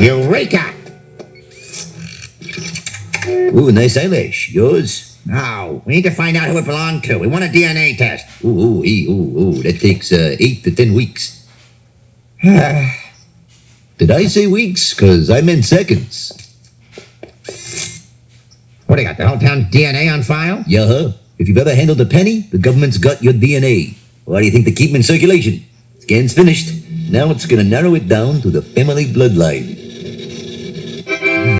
Eureka! Ooh, nice eyelash. Yours? No, we need to find out who it belonged to. We want a DNA test. Ooh, ooh, ee, ooh, ooh. That takes uh, eight to ten weeks. Did I say weeks? Because I meant seconds. What do you got, the whole town DNA on file? Yeah, huh? If you've ever handled a penny, the government's got your DNA. Why do you think they keep 'em in circulation? Scan's finished. Now it's gonna narrow it down to the family bloodline.